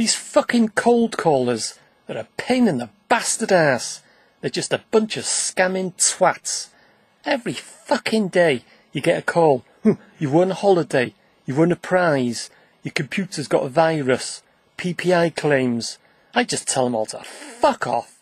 These fucking cold callers are a pain in the bastard ass. They're just a bunch of scamming twats. Every fucking day you get a call. Hmm, You've won a holiday. You've won a prize. Your computer's got a virus. PPI claims. I just tell them all to fuck off.